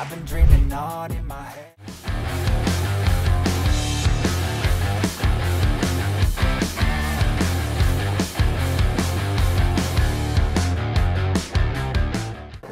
I've been dreaming on in my head.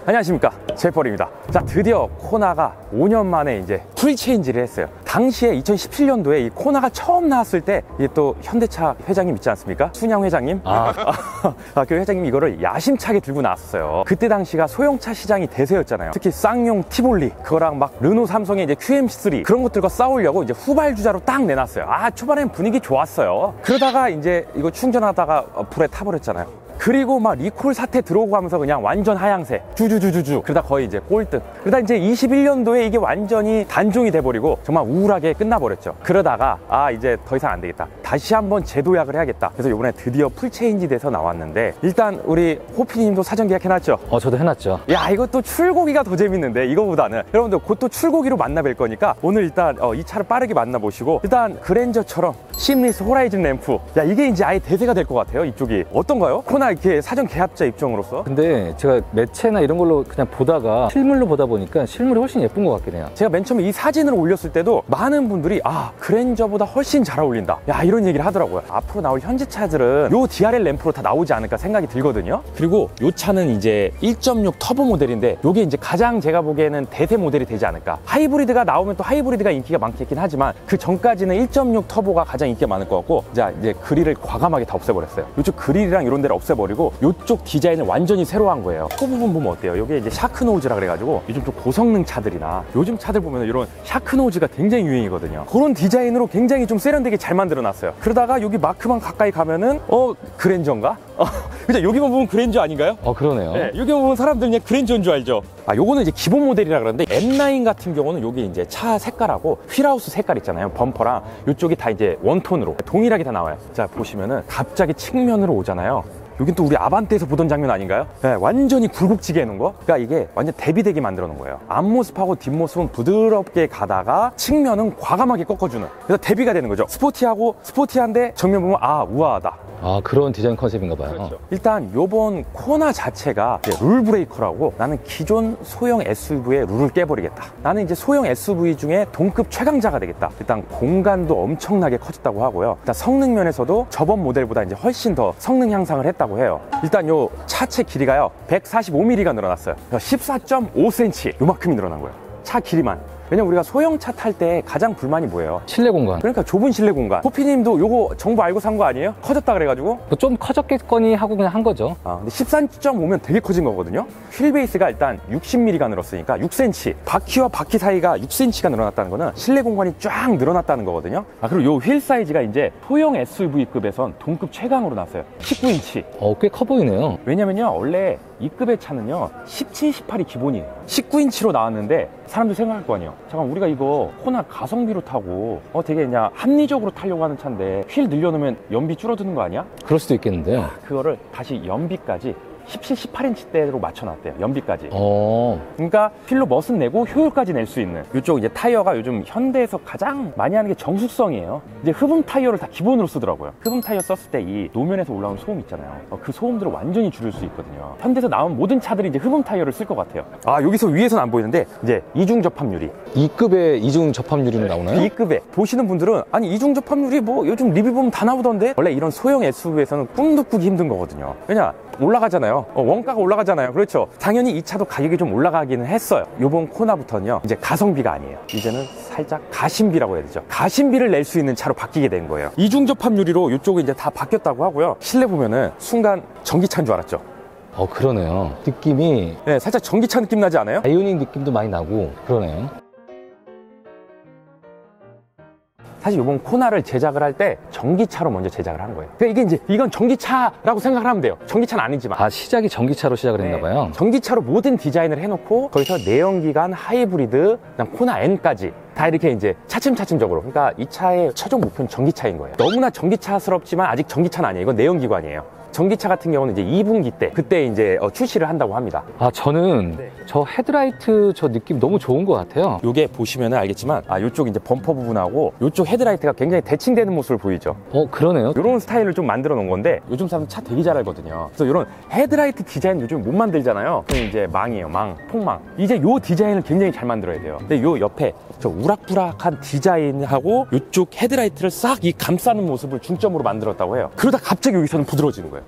안녕하십니까. 제펄입니다. 자 드디어 코나가 5년 만에 이제 full change를 했어요. 당시에 2017년도에 이 코나가 처음 나왔을 때 이게 또 현대차 회장님 있지 않습니까? 순양 회장님? 아. 아, 그 회장님 이거를 야심차게 들고 나왔었어요. 그때 당시가 소형차 시장이 대세였잖아요. 특히 쌍용 티볼리 그거랑 막 르노 삼성의 이제 QM3 그런 것들과 싸우려고 이제 후발주자로 딱 내놨어요. 아 초반엔 분위기 좋았어요. 그러다가 이제 이거 충전하다가 어, 불에 타버렸잖아요 그리고 막 리콜 사태 들어오고 하면서 그냥 완전 하향세. 주주주주주. 그러다 거의 이제 꼴등. 그러다 이제 21년도에 이게 완전히 단종이 돼버리고 정말 우울하게 끝나버렸죠. 그러다가 아 이제 더 이상 안 되겠다 다시 한번 재도약을 해야겠다. 그래서 이번에 드디어 full change 돼서 나왔는데 일단 우리 호피님도 사전 계약해놨죠? 어, 저도 해놨죠. 야 이것도 출고기가 더 재밌는데 이거보다는. 여러분들 곧 또 출고기로 만나뵐 거니까 오늘 일단 어, 이 차를 빠르게 만나보시고 일단 그랜저처럼 seamless horizon 램프. 야 이게 이제 아예 대세가 될 것 같아요 이쪽이. 어떤가요? 코나 이렇게 사전 계약자 입장으로서? 근데 제가 매체나 이런 걸로 그냥 보다가 실물로 보다 보니까 실물이 훨씬 예쁜 것 같긴 해요. 제가 맨 처음에 이 사진을 올렸을 때도 많은 분들이 아 그랜저보다 훨씬 잘 어울린다. 야 이런 얘기를 하더라고요. 앞으로 나올 현대 차들은 요 DRL 램프로 다 나오지 않을까 생각이 들거든요. 그리고 요 차는 이제 1.6 터보 모델인데 요게 이제 가장 제가 보기에는 대세 모델이 되지 않을까. 하이브리드가 나오면 또 하이브리드가 인기가 많겠긴 하지만 그 전까지는 1.6 터보가 가장 인기가 많을 것 같고 자 이제 그릴을 과감하게 다 없애버렸어요. 요쪽 그릴이랑 이런 데를 없애버리고 요쪽 디자인을 완전히 새로 한 거예요. 코 부분 보면 어때요? 요게 이제 shark nose라 그래가지고 요즘 좀 고성능 차들이나 요즘 차들 보면 이런 shark nose가 굉장히 유행이거든요. 그런 디자인으로 굉장히 좀 세련되게 잘 만들어 놨어요 그러다가 여기 마크만 가까이 가면은 어 그랜저인가? 어, 그죠 여기만 보면 그랜저 아닌가요? 어, 그러네요. 네, 여기 보면 사람들 그냥 그랜저인 줄 알죠? 아, 요거는 이제 기본 모델이라 그러는데 N라인 같은 경우는 요게 이제 차 색깔하고 wheel house 색깔 있잖아요. 범퍼랑 요쪽이 다 이제 one tone으로 동일하게 다 나와요. 자, 보시면은 갑자기 측면으로 오잖아요. 여긴 또 우리 아반떼에서 보던 장면 아닌가요? 네, 완전히 굴곡지게 해놓은 거. 그러니까 이게 완전 대비되게 만들어 놓은 거예요. 앞모습하고 뒷모습은 부드럽게 가다가 측면은 과감하게 꺾어주는. 그래서 대비가 되는 거죠. 스포티하고 스포티한데 정면 보면 아 우아하다. 아, 그런 디자인 컨셉인가 봐요. 그렇죠. 일단 요번 코나 자체가 rule breaker라고 나는 기존 소형 SUV의 룰을 깨버리겠다. 나는 이제 소형 SUV 중에 동급 최강자가 되겠다. 일단 공간도 엄청나게 커졌다고 하고요. 일단 성능 면에서도 저번 모델보다 이제 훨씬 더 성능 향상을 했다고 해요. 일단 요 차체 길이가요 145mm가 늘어났어요. 14.5cm 요만큼이 늘어난 거예요. 차 길이만. 왜냐면 우리가 소형차 탈 때 가장 불만이 뭐예요? 실내 공간. 그러니까 좁은 실내 공간. 호피님도 요거 정보 알고 산 거 아니에요? 커졌다 그래가지고 뭐 좀 커졌겠거니 하고 그냥 한 거죠. 아, 근데 13.5면 되게 커진 거거든요. 휠 베이스가 일단 60mm가 늘었으니까 6cm. 바퀴와 바퀴 사이가 6cm가 늘어났다는 거는 실내 공간이 쫙 늘어났다는 거거든요. 아, 그리고 요 휠 사이즈가 이제 소형 SUV급에선 동급 최강으로 났어요. 19인치. 어, 꽤 커 보이네요. 왜냐면요, 원래 이 급의 차는요, 17, 18이 기본이에요. 19인치로 나왔는데, 사람들 생각할 거 아니에요. 잠깐, 우리가 이거 코나 가성비로 타고, 어, 되게 그냥 합리적으로 타려고 하는 차인데, 휠 늘려놓으면 연비 줄어드는 거 아니야? 그럴 수도 있겠는데요. 그거를 다시 연비까지 17, 18인치대로 맞춰놨대요. 연비까지. 어, 그러니까 휠로 멋은 내고 효율까지 낼 수 있는 이쪽 이제 타이어가 요즘 현대에서 가장 많이 하는 게 정숙성이에요. 이제 흡음 타이어를 다 기본으로 쓰더라고요. 흡음 타이어 썼을 때 이 노면에서 올라오는 소음 있잖아요. 어, 그 소음들을 완전히 줄일 수 있거든요. 현대에서 나온 모든 차들이 이제 흡음 타이어를 쓸 것 같아요. 아 여기서 위에서는 안 보이는데 이제 이중 접합유리 2급의 이중 접합률이 나오나요? 이급에 보시는 분들은 아니 이중 접합률이 뭐 요즘 리뷰 보면 다 나오던데 원래 이런 소형 SUV에서는 꿈도 꾸기 힘든 거거든요. 왜냐 올라가잖아요. 어, 원가가 올라가잖아요. 그렇죠. 당연히 이 차도 가격이 좀 올라가기는 했어요. 요번 코나부터는요. 이제 가성비가 아니에요. 이제는 살짝 가심비라고 해야 되죠. 가심비를 낼 수 있는 차로 바뀌게 된 거예요. 이중 접합률이로 이쪽은 이제 다 바뀌었다고 하고요. 실내 보면은 순간 전기차인 줄 알았죠. 어, 그러네요. 느낌이 네, 살짝 전기차 느낌 나지 않아요? 아이오닉 느낌도 많이 나고 그러네요. 사실 이번 코나를 제작을 할 때 전기차로 먼저 제작을 한 거예요. 그러니까 이게 이제 이건 전기차라고 생각을 하면 돼요. 전기차는 아니지만. 아, 시작이 전기차로 시작을 했나 봐요. 네. 전기차로 모든 디자인을 해놓고 거기서 내연기관 하이브리드, 그다음 코나 N까지 다 이렇게 이제 차츰차츰적으로. 그러니까 이 차의 최종 목표는 전기차인 거예요. 너무나 전기차스럽지만 아직 전기차는 아니에요. 이건 내연기관이에요. 전기차 같은 경우는 이제 2분기 때 그때 이제 어, 출시를 한다고 합니다. 아 저는 네. 저 헤드라이트 저 느낌 너무 좋은 것 같아요. 요게 보시면 알겠지만 아 요쪽 이제 범퍼 부분하고 요쪽 헤드라이트가 굉장히 대칭되는 모습을 보이죠. 어 그러네요. 이런 스타일을 좀 만들어 놓은 건데 요즘 사람 차 되게 잘 알거든요. 그래서 이런 헤드라이트 디자인 요즘 못 만들잖아요. 그럼 이제 망이에요, 망, 폭망. 이제 요 디자인을 굉장히 잘 만들어야 돼요. 근데 요 옆에 저 우락부락한 디자인하고 요쪽 헤드라이트를 싹 이 감싸는 모습을 중점으로 만들었다고 해요. 그러다 갑자기 여기서는 부드러워지는 거예요.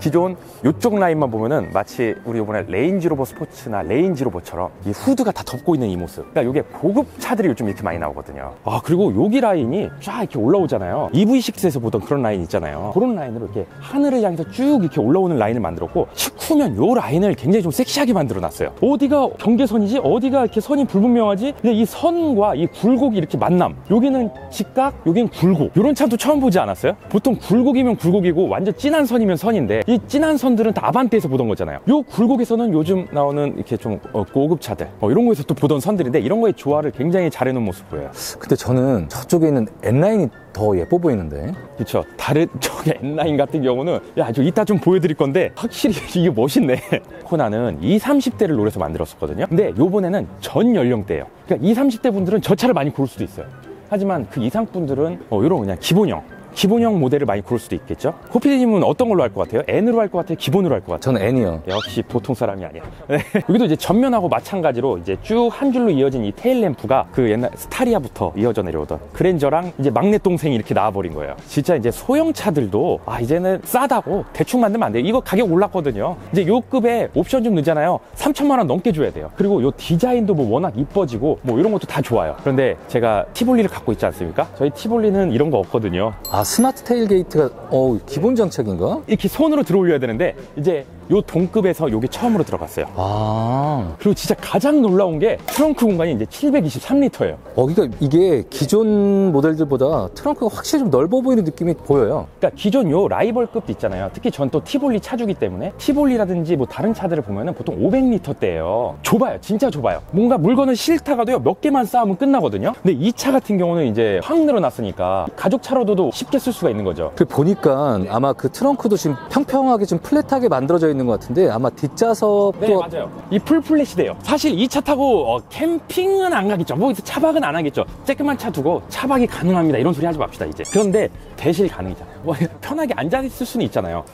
기존 요쪽 라인만 보면은 마치 우리 이번에 레인지로버 스포츠나 레인지로버처럼 이 후드가 다 덮고 있는 이 모습. 그러니까 이게 고급 차들이 요즘 이렇게 많이 나오거든요. 아 그리고 여기 라인이 쫙 이렇게 올라오잖아요. EV6에서 보던 그런 라인 있잖아요. 그런 라인으로 이렇게 하늘을 향해서 쭉 이렇게 올라오는 라인을 만들었고 측후면 요 라인을 굉장히 좀 섹시하게 만들어놨어요. 어디가 경계선이지? 어디가 이렇게 선이 불분명하지? 근데 이 선과 이 굴곡이 이렇게 만남. 여기는 직각, 여기는 굴곡. 이런 차도 처음 보지 않았어요? 보통 굴곡이면 굴곡이고 완전 진한 선이면 선인데 이 진한 선들은 다 아반떼에서 보던 거잖아요. 요 굴곡에서는 요즘 나오는 이렇게 좀 어, 고급 차들 어, 이런 거에서 또 보던 선들인데 이런 거의 조화를 굉장히 잘해놓은 모습 보여요. 근데 저는 저쪽에 있는 N9이 더 예뻐 보이는데. 그렇죠. 다른 저기 N9 같은 경우는 야, 저 이따 좀 보여드릴 건데 확실히 이게 멋있네. 코나는 2, 30대를 노려서 만들었었거든요. 근데 요번에는 전 연령대예요. 그러니까 2, 30대 분들은 저 차를 많이 고를 수도 있어요. 하지만 그 이상 분들은 어, 이런 그냥 기본형. 기본형 모델을 많이 고를 수도 있겠죠. 코피디님은 어떤 걸로 할 것 같아요? N으로 할 것 같아요? 기본으로 할 것 같아요? 저는 N이요. 역시 보통 사람이 아니야. 네. 여기도 이제 전면하고 마찬가지로 이제 쭉 한 줄로 이어진 이 tail lamp가 그 옛날 스타리아부터 이어져 내려오던 그랜저랑 이제 막내 동생이 이렇게 나와버린 거예요. 진짜 이제 소형차들도 아 이제는 싸다고 대충 만들면 안 돼요. 이거 가격 올랐거든요. 이제 요 급에 옵션 좀 넣잖아요. 3천만 원 넘게 줘야 돼요. 그리고 요 디자인도 뭐 워낙 이뻐지고 뭐 이런 것도 다 좋아요. 그런데 제가 티볼리를 갖고 있지 않습니까? 저희 티볼리는 이런 거 없거든요. 아 스마트 tailgate가 어 기본 장착인가? 이렇게 손으로 들어 올려야 되는데 이제 요 동급에서 요게 처음으로 들어갔어요. 아, 그리고 진짜 가장 놀라운 게 트렁크 공간이 이제 723리터예요. 어, 그러니까 이게 기존 모델들보다 트렁크가 확실히 좀 넓어 보이는 느낌이 보여요. 그러니까 기존 요 라이벌급도 있잖아요. 특히 전 또 티볼리 차주기 때문에 티볼리라든지 뭐 다른 차들을 보면은 보통 500리터대예요. 좁아요. 진짜 좁아요. 뭔가 물건을 실타가도요 몇 개만 쌓으면 끝나거든요. 근데 이 차 같은 경우는 이제 확 늘어났으니까 가족 차로도 쉽게 쓸 수가 있는 거죠. 그 보니까 아마 그 트렁크도 지금 평평하게 좀 플랫하게 만들어져 있는 것 같은데 아마 뒷좌석도 네 맞아요. 이 풀플랫이 돼요. 사실 이 차 타고 어, 캠핑은 안 가겠죠. 뭐 차박은 안 하겠죠. 쬐끄만 차 두고 차박이 가능합니다. 이런 소리 하지 맙시다 이제. 그런데 대실 가능이잖아요. 뭐, 편하게 앉아 있을 수는 있잖아요.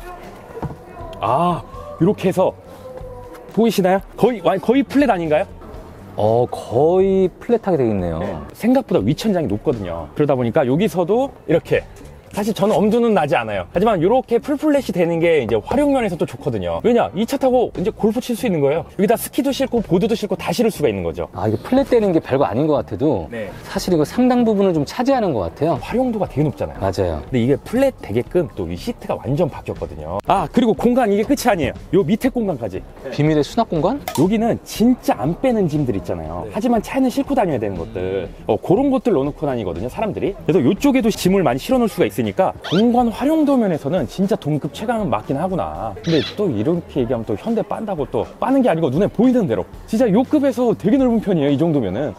아 이렇게 해서 보이시나요? 거의 와, 거의 flat 아닌가요? 어 거의 flat하게 되어 있네요. 생각보다 위천장이 높거든요. 그러다 보니까 여기서도 이렇게 사실 저는 엄두는 나지 않아요. 하지만 이렇게 full flat이 되는 게 이제 활용면에서 또 좋거든요. 왜냐? 이 차 타고 이제 골프 칠 수 있는 거예요. 여기다 스키도 싣고 보드도 싣고 다 실을 수가 있는 거죠. 아 이게 flat 되는 게 별거 아닌 것 같아도 네. 사실 이거 상당 부분을 좀 차지하는 것 같아요. 활용도가 되게 높잖아요. 맞아요. 근데 이게 flat 되게끔 또 이 시트가 완전 바뀌었거든요. 아, 그리고 공간 이게 끝이 아니에요. 요 밑에 공간까지. 비밀의 수납 공간? 여기는 진짜 안 빼는 짐들 있잖아요. 하지만 차에는 싣고 다녀야 되는 것들. 어, 그런 것들 넣어놓고 다니거든요, 사람들이. 그래서 이쪽에도 짐을 많이 실어놓을 수가 있 으니까 공간 활용도 면에서는 진짜 동급 최강은 맞긴 하구나. 근데 또 이렇게 얘기하면 또 현대 빤다고 또 빠는 게 아니고 눈에 보이는 대로. 진짜 요 급에서 되게 넓은 편이에요, 이 정도면은.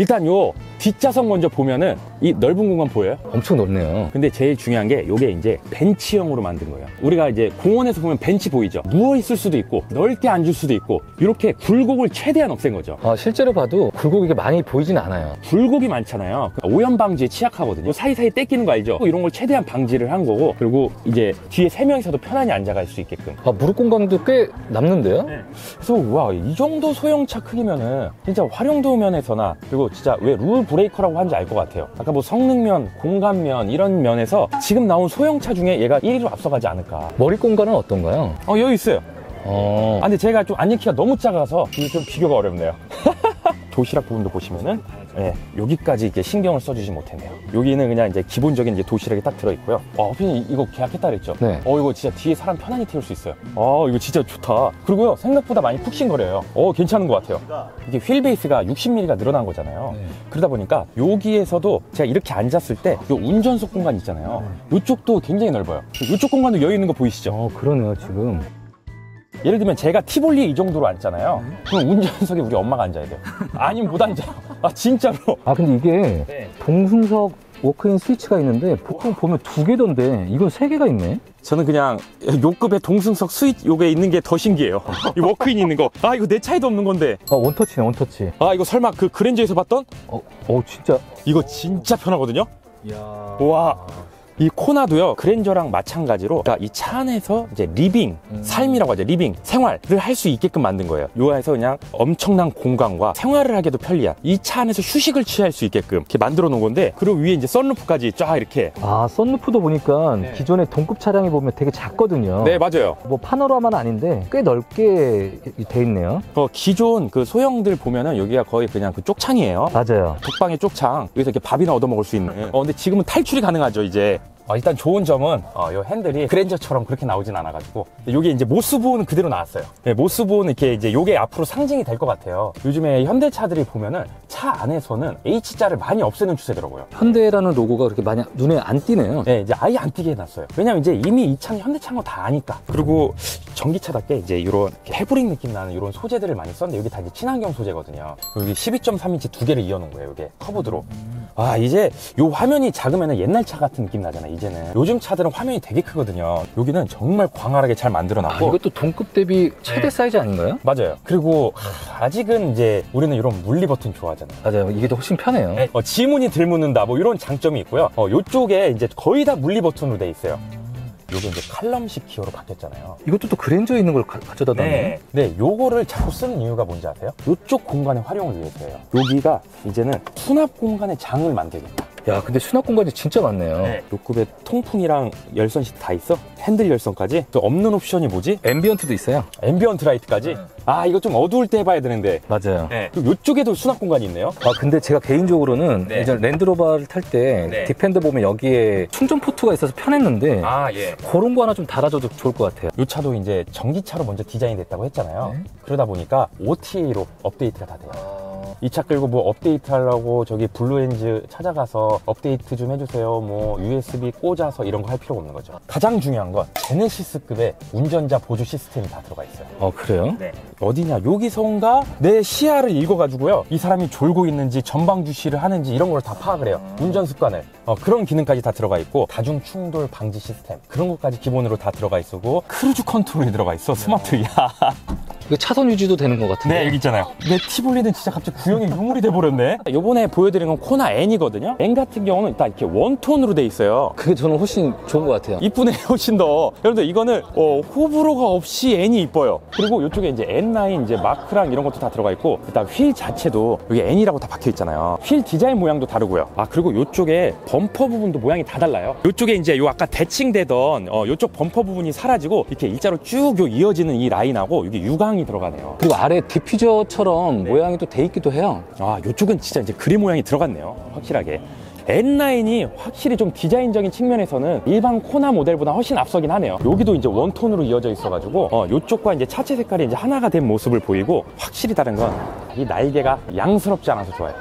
일단 요 뒷좌석 먼저 보면은 이 넓은 공간 보여요? 엄청 넓네요. 근데 제일 중요한 게 이게 이제 벤치형으로 만든 거예요. 우리가 이제 공원에서 보면 벤치 보이죠? 누워 있을 수도 있고 넓게 앉을 수도 있고 이렇게 굴곡을 최대한 없앤 거죠. 아, 실제로 봐도 굴곡이 많이 보이진 않아요. 굴곡이 많잖아요. 오염 방지에 취약하거든요. 사이사이 떼끼는 거 알죠? 이런 걸 최대한 방지를 한 거고 그리고 이제 뒤에 세 명이서도 편안히 앉아갈 수 있게끔. 아, 무릎 공간도 꽤 남는데요? 그래서 와 이 정도 소형차 크기면은 진짜 활용도 면에서나 그리고 진짜 왜 룰 브레이커라고 하는지 알 것 같아요. 아까 뭐 성능면, 공간면 이런 면에서 지금 나온 소형차 중에 얘가 1위로 앞서가지 않을까. 머리 공간은 어떤가요? 어 여기 있어요. 어, 아, 근데 제가 좀 안녕 키가 너무 작아서 이게 좀 비교가 어렵네요. 도시락 부분도 보시면은 예, 여기까지 이렇게 신경을 써주지 못했네요. 여기는 그냥 이제 기본적인 이제 도시락이 딱 들어 있고요. 와, 어피님 이거 계약했다 그랬죠? 네. 어, 이거 진짜 뒤에 사람 편안히 태울 수 있어요. 아, 이거 진짜 좋다. 그리고요, 생각보다 많이 푹신거려요. 어, 괜찮은 것 같아요. 이게 휠 베이스가 60mm가 늘어난 거잖아요. 네. 그러다 보니까 여기에서도 제가 이렇게 앉았을 때 이 운전석 공간 있잖아요. 이쪽도 굉장히 넓어요. 이쪽 공간도 여유 있는 거 보이시죠? 어, 그러네요, 지금. 예를 들면 제가 티볼리에 이 정도로 앉잖아요. 그럼 운전석에 우리 엄마가 앉아야 돼요. 아니면 못 앉아요. 아 진짜로. 아, 근데 이게 네. 동승석 walk-in 스위치가 있는데 보통 보면 두 개던데 이건 세 개가 있네. 저는 그냥 요급의 동승석 스윗 요게 있는 게 더 신기해요. 이 walk-in 있는 거. 아 이거 내 차에도 없는 건데. 아 원터치네 원터치. 아 이거 설마 그 그랜저에서 봤던? 어, 어 진짜. 이거 진짜 편하거든요. 이야. 와. 이 코나도요 그랜저랑 마찬가지로 그러니까 이 차 안에서 이제 living 음. 삶이라고 하죠 living 생활을 할 수 있게끔 만든 거예요 요에서 그냥 엄청난 공간과 생활을 하기도 편리한 이 차 안에서 휴식을 취할 수 있게끔 이렇게 만들어 놓은 건데 그리고 위에 이제 썬루프까지 쫙 이렇게 아 썬루프도 보니까 네. 기존의 동급 차량에 보면 되게 작거든요. 네 맞아요 뭐 파노라마는 아닌데 꽤 넓게 돼 있네요. 어, 기존 그 소형들 보면은 여기가 거의 그냥 그 쪽창이에요 맞아요. 독방의 쪽창 여기서 이렇게 밥이나 얻어 먹을 수 있는 어 근데 지금은 탈출이 가능하죠 이제 어, 일단 좋은 점은 어, 요 핸들이 그랜저처럼 그렇게 나오진 않아가지고 요게 이제 모스보호는 그대로 나왔어요 네, 모스보호는 이렇게 이제 요게 앞으로 상징이 될 것 같아요 요즘에 현대차들이 보면은 차 안에서는 H자를 많이 없애는 추세더라고요 현대라는 로고가 그렇게 많이 눈에 안 띄네요. 네, 이제 아예 안 띄게 해놨어요. 왜냐면 이제 이미 이 차는 현대차인 거 다 아니까. 그리고 전기차답게 이제 이런 패브릭 느낌 나는 이런 소재들을 많이 썼는데 여기 다 이제 친환경 소재거든요. 여기 12.3인치 두 개를 이어놓은 거예요, 이게. curved로. 아, 이제 요 화면이 작으면 옛날 차 같은 느낌 나잖아, 이제는. 요즘 차들은 화면이 되게 크거든요. 여기는 정말 광활하게 잘 만들어 아, 놨고. 이것도 동급 대비 최대 네. 사이즈 아닌가요? 맞아요. 그리고 하, 아직은 이제 우리는 이런 물리 버튼 좋아하잖아요. 맞아요. 이게 더 훨씬 편해요. 어, 지문이 덜 묻는다 뭐 이런 장점이 있고요. 어, 요쪽에 이제 거의 다 물리 버튼으로 돼 있어요. 요게 이제 칼럼식 기어로 바뀌었잖아요. 이것도 또 그랜저에 있는 걸 가, 져다 놨네. 네, 요거를 자꾸 쓰는 이유가 뭔지 아세요? 요쪽 공간의 활용을 위해서예요. 여기가 이제는 수납 공간의 장을 만들겠다. 야, 근데 수납 공간이 진짜 많네요. 요급에 통풍이랑 열선 시트 다 있어? 핸들 열선까지? 그 없는 옵션이 뭐지? ambient도 있어요. ambient light까지? 아, 이거 좀 어두울 때 해봐야 되는데. 맞아요. 그리고 요쪽에도 수납 공간이 있네요. 아 근데 제가 개인적으로는 네. 예전 랜드로버를 탈때 네. 디펜더 보면 여기에 충전 포트가 있어서 편했는데 아, 예. 그런 거 하나 좀 달아줘도 좋을 것 같아요. 요 차도 이제 전기차로 먼저 디자인 됐다고 했잖아요. 네. 그러다 보니까 OTA로 업데이트가 다 돼요. 이 차 끌고 뭐 업데이트 하려고 저기 블루핸즈 찾아가서 업데이트 좀 해주세요. 뭐 USB 꽂아서 이런 거 할 필요가 없는 거죠. 가장 중요한 건 제네시스급의 운전자 보조 시스템이 다 들어가 있어요. 어 그래요? 네. 어디냐? 여기서인가? 내 시야를 읽어가지고요. 이 사람이 졸고 있는지 전방 주시를 하는지 이런 걸 다 파악을 해요. 운전 습관을. 어, 그런 기능까지 다 들어가 있고 다중 충돌 방지 시스템. 그런 것까지 기본으로 다 들어가 있고 cruise control이 들어가 있어. 스마트. 야 이거 차선 유지도 되는 것 같은데. 네, 여기 있잖아요. 내 티볼리는 진짜 갑자기 구형이 유물이 돼버렸네. 요번에 보여드린 건 코나 N이거든요. N 같은 경우는 딱 이렇게 one tone으로 돼 있어요. 그게 저는 훨씬 좋은 것 같아요. 이쁘네, 훨씬 더. 여러분들, 이거는, 어, 호불호가 없이 N이 이뻐요. 그리고 이쪽에 이제 N9 이제 마크랑 이런 것도 다 들어가 있고, 일단 휠 자체도 여기 N이라고 다 박혀 있잖아요. 휠 디자인 모양도 다르고요. 아, 그리고 이쪽에 범퍼 부분도 모양이 다 달라요. 이쪽에 이제 요 아까 대칭되던, 어, 요쪽 범퍼 부분이 사라지고, 이렇게 일자로 쭉 요 이어지는 이 라인하고, 이게 유광 이 들어가네요. 그리고 아래 디퓨저처럼 모양이 또 돼 있기도 해요. 아, 요쪽은 진짜 이제 그릴 모양이 들어갔네요. 확실하게. N9이 확실히 좀 디자인적인 측면에서는 일반 코나 모델보다 훨씬 앞서긴 하네요. 여기도 이제 one tone으로 이어져 있어가지고, 어, 요쪽과 이제 차체 색깔이 이제 하나가 된 모습을 보이고, 확실히 다른 건 이 날개가 양카스럽지 않아서 좋아요.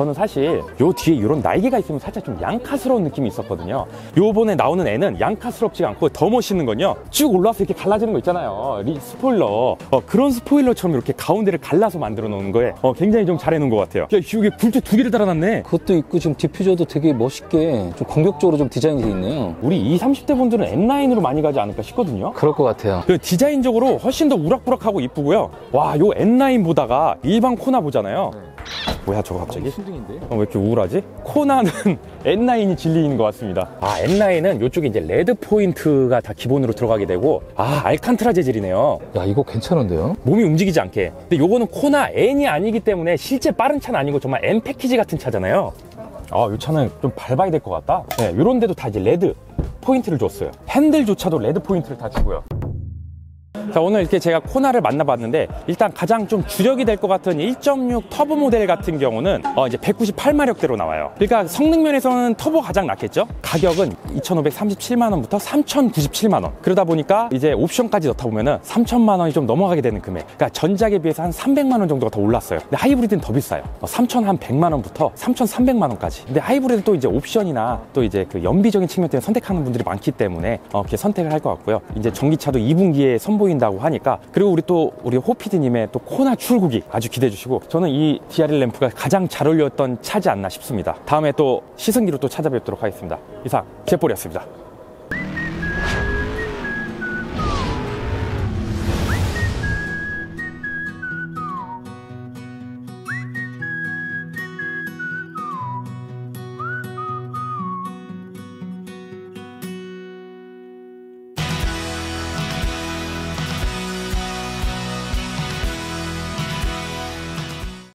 저는 사실 요 뒤에 이런 날개가 있으면 살짝 좀 양카스러운 느낌이 있었거든요. 요번에 나오는 애는 양카스럽지가 않고 더 멋있는 건요. 쭉 올라와서 이렇게 갈라지는 거 있잖아요. rear 스포일러. 어, 그런 스포일러처럼 이렇게 가운데를 갈라서 만들어 놓은 거에 어, 굉장히 좀 잘해 놓은 것 같아요. 야, 이게 굴뚝 두 개를 달아놨네. 그것도 있고 지금 디퓨저도 되게 멋있게 좀 공격적으로 좀 디자인이 돼 있네요. 우리 20, 30대 분들은 N9으로 많이 가지 않을까 싶거든요. 그럴 것 같아요. 그 디자인적으로 훨씬 더 우락부락하고 이쁘고요. 와, 요 N9 보다가 일반 코나 보잖아요. 뭐야, 저거 갑자기? 순둥인데? 어, 왜 이렇게 우울하지? 코나는 N9이 진리인 것 같습니다. 아, N9은 이쪽에 이제 red 포인트가 다 기본으로 들어가게 되고, 아, 알칸트라 재질이네요. 야 이거 괜찮은데요? 몸이 움직이지 않게. 근데 요거는 코나 N이 아니기 때문에 실제 빠른 차는 아니고 정말 N 패키지 같은 차잖아요. 아, 이 차는 좀 밟아야 될 것 같다. 네, 요런 데도 다 이제 red 포인트를 줬어요. 핸들조차도 red 포인트를 다 주고요. 자, 오늘 이렇게 제가 코나를 만나봤는데, 일단 가장 좀 주력이 될 것 같은 1.6 터보 모델 같은 경우는, 어, 이제 198마력대로 나와요. 그러니까 성능 면에서는 터보 가장 낫겠죠? 가격은 2,537만 원부터 3,097만 원. 그러다 보니까 이제 옵션까지 넣다 보면은 3천만원이 좀 넘어가게 되는 금액. 그러니까 전작에 비해서 한 300만 원 정도가 더 올랐어요. 근데 하이브리드는 더 비싸요. 3,100만 원부터 3,300만 원까지. 근데 하이브리드는 또 이제 옵션이나 또 이제 그 연비적인 측면 때문에 선택하는 분들이 많기 때문에, 어, 이렇게 선택을 할 것 같고요. 이제 전기차도 2분기에 선보인 보인다고 하니까 그리고 우리 또 우리 호피디님의 또 코나 출국이 아주 기대해 주시고 저는 이 DRL 램프가 가장 잘 어울렸던 차지 않나 싶습니다. 다음에 또 시승기로 또 찾아뵙도록 하겠습니다. 이상 제볼이었습니다.